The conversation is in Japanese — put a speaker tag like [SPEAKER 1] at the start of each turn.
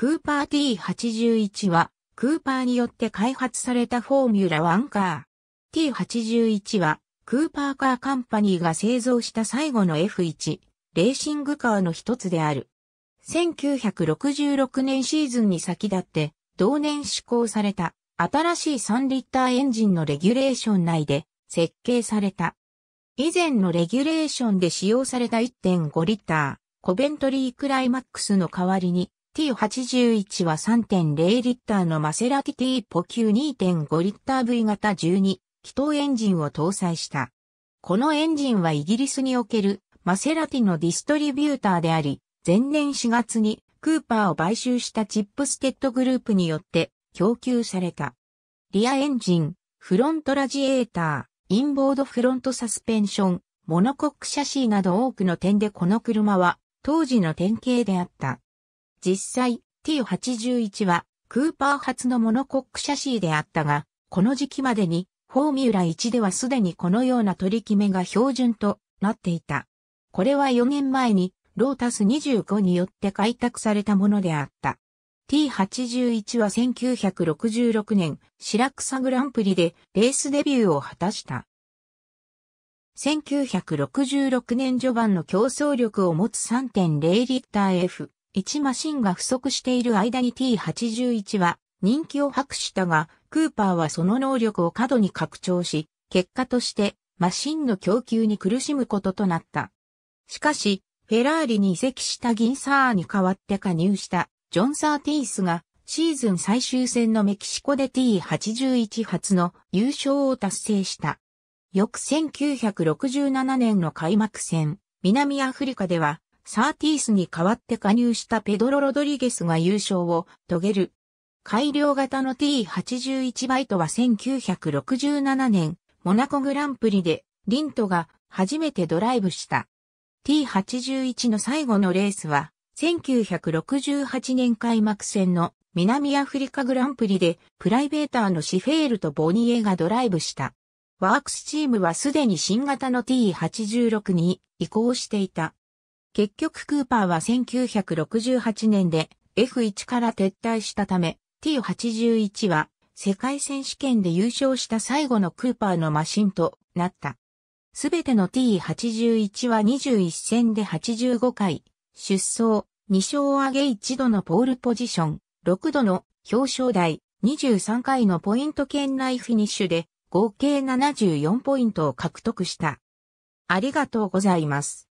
[SPEAKER 1] クーパー T81 は、クーパーによって開発されたフォーミュラ1カー。T81 は、クーパーカーカンパニーが製造した最後の F1、レーシングカーの一つである。1966年シーズンに先立って、同年施行された新しい3リッターエンジンのレギュレーション内で設計された。以前のレギュレーションで使用された1.5リッター、コベントリークライマックスの代わりに T81 は3.0リッターのマセラティティポ級2.5リッター V 型12気筒エンジンを搭載した。このエンジンはイギリスにおけるマセラティのディストリビューターであり、前年4月にクーパーを買収したチップステッドグループによって供給された。リアエンジン、フロントラジエーター、インボードフロントサスペンション、モノコックシャシーなど多くの点でこの車は当時の典型であった。実際 T81 はクーパー初のモノコックシャシーであったが、この時期までにフォーミュラ1ではすでにこのような取り決めが標準となっていた。これは4年前にロータス25によって開拓されたものであった。T81 は1966年、白草グランプリでレースデビューを果たした。1966年序盤の競争力を持つ3.0リッター F F1 マシンが不足している間に T81 は人気を博したが、クーパーはその能力を過度に拡張し、結果としてマシンの供給に苦しむこととなった。しかし、フェラーリに移籍したギンサーに代わって加入したジョン・サーティースがシーズン最終戦のメキシコで T81 初の優勝を達成した。翌1967年の開幕戦、南アフリカではサーティースに代わって加入したペドロ・ロドリゲスが優勝を遂げる。改良型の T81 バイトは1967年、モナコグランプリでリントが初めてドライブした。T81 の最後のレースは、1968年開幕戦の南アフリカグランプリでプライベーターのシフェールとボニエがドライブした。ワークスチームはすでに新型の T86 に移行していた。結局クーパーは1968年で F1 から撤退したため T81 は世界選手権で優勝した最後のクーパーのマシンとなった。すべての T81 は21戦で85回、出走、2勝を挙げ1度のポールポジション、6度の表彰台、23回のポイント圏内フィニッシュで合計74ポイントを獲得した。ありがとうございます。